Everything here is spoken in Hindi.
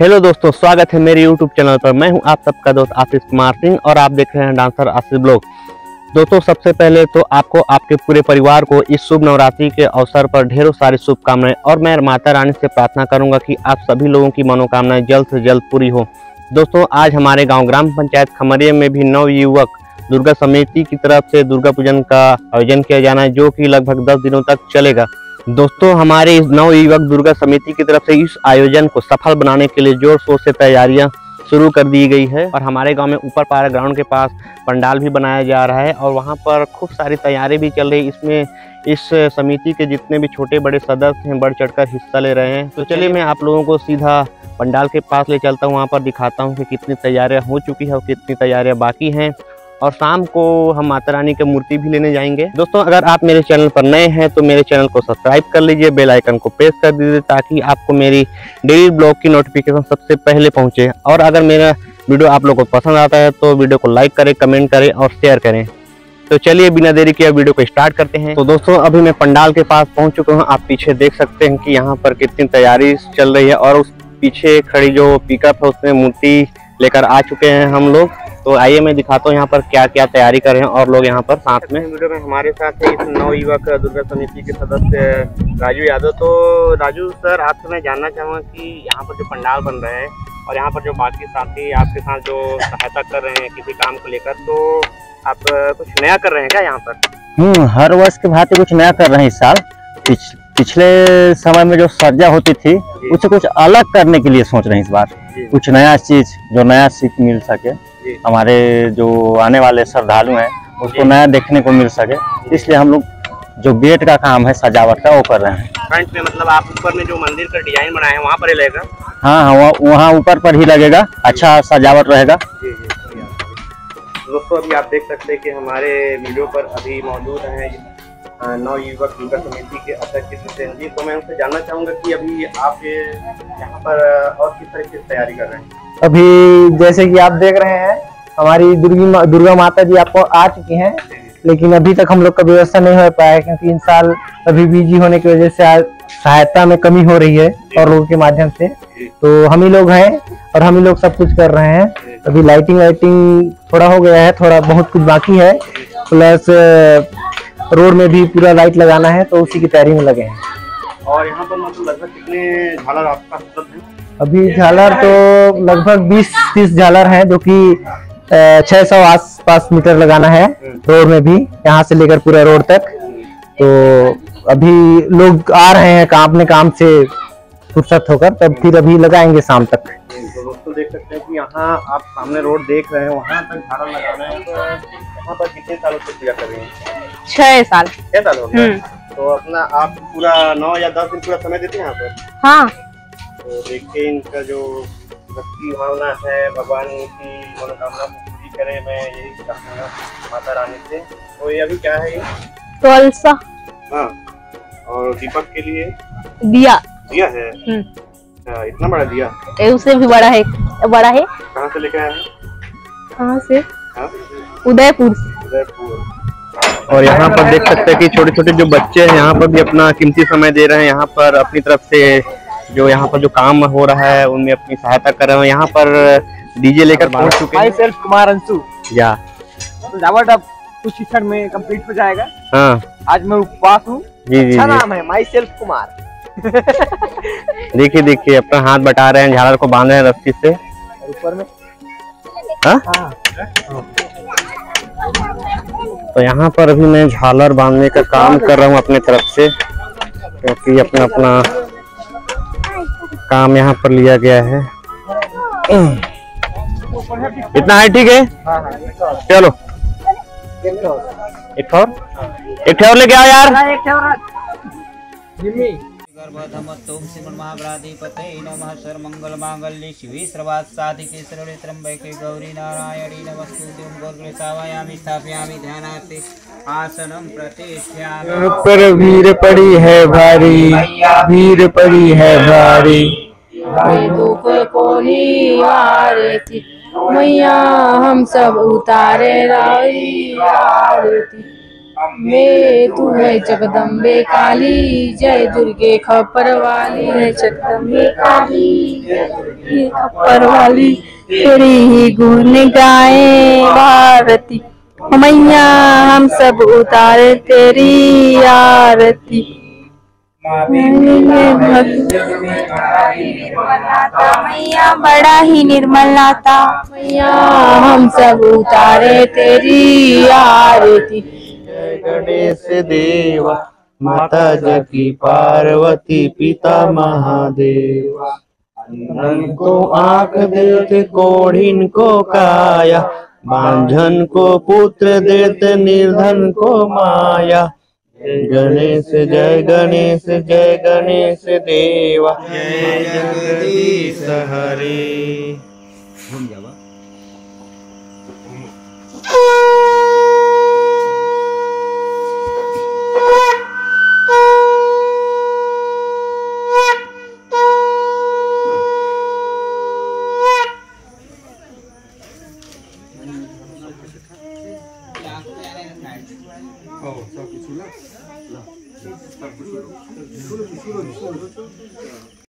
हेलो दोस्तों, स्वागत है मेरे यूट्यूब चैनल पर। मैं हूँ आप सबका दोस्त आशीष कुमार सिंह और आप देख रहे हैं डांसर आशीष ब्लॉग। दोस्तों, सबसे पहले तो आपको आपके पूरे परिवार को इस शुभ नवरात्रि के अवसर पर ढेरों सारी शुभकामनाएँ और मैं माता रानी से प्रार्थना करूँगा कि आप सभी लोगों की मनोकामनाएँ जल्द से जल्द पूरी हो। दोस्तों, आज हमारे गाँव ग्राम पंचायत खमरिया में भी नव युवक दुर्गा समिति की तरफ़ से दुर्गा पूजन का आयोजन किया जाना है, जो कि लगभग दस दिनों तक चलेगा। दोस्तों, हमारे इस नव युवक दुर्गा समिति की तरफ़ से इस आयोजन को सफल बनाने के लिए ज़ोर शोर से तैयारियाँ शुरू कर दी गई है और हमारे गाँव में ऊपर पारा ग्राउंड के पास पंडाल भी बनाया जा रहा है और वहाँ पर खूब सारी तैयारी भी चल रही है। इसमें इस समिति के जितने भी छोटे बड़े सदस्य हैं, बढ़ चढ़कर हिस्सा ले रहे हैं। तो चलिए मैं आप लोगों को सीधा पंडाल के पास ले चलता हूँ। वहाँ पर दिखाता हूँ कि कितनी तैयारियाँ हो चुकी है और कितनी तैयारियाँ बाकी हैं। और शाम को हम माता रानी की मूर्ति भी लेने जाएँगे। दोस्तों, अगर आप मेरे चैनल पर नए हैं तो मेरे चैनल को सब्सक्राइब कर लीजिए, बेल आइकन को प्रेस कर दीजिए, ताकि आपको मेरी डेली ब्लॉग की नोटिफिकेशन सबसे पहले पहुँचे। और अगर मेरा वीडियो आप लोगों को पसंद आता है तो वीडियो को लाइक करें, कमेंट करें और शेयर करें। तो चलिए, बिना देरी किए वीडियो को स्टार्ट करते हैं। तो दोस्तों, अभी मैं पंडाल के पास पहुँच चुका हूँ। आप पीछे देख सकते हैं कि यहाँ पर कितनी तैयारी चल रही है, और उस पीछे खड़ी जो पिकअप है, उसमें मूर्ति लेकर आ चुके हैं हम लोग। तो आइए मैं दिखाता हूँ यहाँ पर क्या क्या तैयारी कर रहे हैं और लोग यहाँ पर साथ में। वीडियो में हमारे साथ है इस नव युवक दुर्गा समिति के सदस्य राजू यादव। तो राजू सर आपसे मैं जानना चाहूँगा कि यहाँ पर जो पंडाल बन रहे हैं और यहाँ पर जो बाकी साथी आपके साथ जो सहायता कर रहे हैं किसी काम को लेकर तो आप कुछ नया कर रहे हैं क्या यहाँ पर? हम्म हर वर्ष के भांति कुछ नया कर रहे हैं इस साल। पिछ, पिछले समय में जो सर्जा होती थी उसे कुछ अलग करने के लिए सोच रहे हैं इस बार। कुछ नया चीज़ जो नया सीख मिल सके। हमारे जो आने वाले श्रद्धालु हैं उसको नया देखने को मिल सके। इसलिए हम लोग जो गेट का काम है सजावट का वो कर रहे हैं। फ्रंट में मतलब आप ऊपर में जो मंदिर का डिज़ाइन बनाए हैं वहाँ पर ही लगेगा? हाँ हाँ वहाँ ऊपर पर ही लगेगा। अच्छा सजावट रहेगा। दोस्तों अभी आप देख सकते हैं कि हमारे वीडियो पर अभी मौजूद हैं नौ युवक दुर्गा समिति के अध्यक्ष सत्येंद्र जी तो मैं उनसे जानना चाहूँगा कि अभी आप यहाँ पर और किस तरह की तैयारी कर रहे हैं? अभी जैसे कि आप देख रहे हैं हमारी दुर्गी मा, दुर्गा माता जी आपको आ चुकी हैं लेकिन अभी तक हम लोग का व्यवस्था नहीं हो पाया क्योंकि इन साल अभी बिज़ी होने की वजह से सहायता में कमी हो रही है और लोगों के माध्यम से। तो हम ही लोग हैं और हम ही लोग सब कुछ कर रहे हैं। अभी लाइटिंग वाइटिंग थोड़ा हो गया है थोड़ा बहुत कुछ बाकी है प्लस रोड में भी पूरा लाइट लगाना है तो उसी की तैयारी में लगे हैं। और यहाँ पर मतलब लगभग कितने झालर आपका अभी झालर तो लगभग 20-30 झालर हैं जो कि 600 आस पास मीटर लगाना है रोड में भी यहाँ से लेकर पूरा रोड तक। तो अभी लोग आ रहे हैं काम अपने काम से फुर्सत होकर तब फिर अभी लगाएँगे शाम तक। तो दोस्तों देख सकते हैं कि यहाँ आप सामने रोड देख रहे हैं वहाँ तक झाड़ा लगा रहे हैं। तो यहाँ पर कितने सालों से पूजा कर रहे हैं? छह साल। छह साल हो गए हम्म। तो अपना आप पूरा नौ या दस दिन पूरा समय देते हैं यहाँ पर? हाँ। तो देखिए इनका जो भक्ति भावना है भगवान की मनोकामना पूरी करे मैं यही चाहूँगा माता रानी से। तो ये अभी क्या है ये? तुलसा हाँ और दीपक के लिए? दिया। दिया है? हम्म। अच्छा, इतना बड़ा दिया? ए, उससे भी बड़ा है। बड़ा है? कहाँ से लेके आए हैं कहाँ से? हाँ? उदयपुर उदयपुर। और यहाँ पर देख सकते हैं कि छोटे छोटे जो बच्चे हैं यहाँ पर भी अपना कीमती समय दे रहे हैं। यहाँ पर अपनी तरफ़ से जो यहाँ पर जो काम हो रहा है उनमें अपनी सहायता कर रहे हैं। यहाँ पर डीजे लेकर पहुँच चुके हैं। सेल्फ कुमार अंशु या। सजावट अब कुछ क्षण में कंप्लीट हो जाएगा। हाँ। आज मैं उपवास हूँ। जी जी अच्छा नाम है माई सेल्फ कुमार देखिए देखिए अपना हाथ बटा रहे हैं झालर को बाँध रहे हैं रस्सी से। ऊपर में। हाँ? हाँ। तो यहाँ पर अभी मैं झालर बांधने का काम कर रहा हूँ अपने तरफ़ से क्योंकि अपना अपना काम यहाँ पर लिया गया है। इतना है ठीक है? चलो। एक और। एक और? लेके आओ यार। श्रीमन महागणाधिपते नमः शिवे त्र्यंबके गौरी नारायणी नमस्तुभ्यं गौरले सावयामि स्थापयामि ध्यानार्थे आसनम प्रतिष्ठयामि पर वीर पड़ी है भारी वीर पड़ी है भारी। दुख को मैया हम सब उतारे रही आरती। अम्बे तू है जगदम्बे काली जय दुर्गे खपर वाली है जगदम्बे काली जय दुर्गे वाली तेरी ही गुण गाए भारती। मैया हम सब उतारे तेरी आरती। मैया बड़ा ही निर्मल नाता मैया हम सब उतारे तेरी आरती। गणेश देवा माता जकी पार्वती, पिता महादेव। को आँख देते, कोढ़िन को काया बांझन को पुत्र देते, निर्धन को माया। गणेश, जय गणेश जय गणेश देवा। जय जगदीश हरे। Ao, saco de chula? Não. Saco de chula. Chula de chula de chula.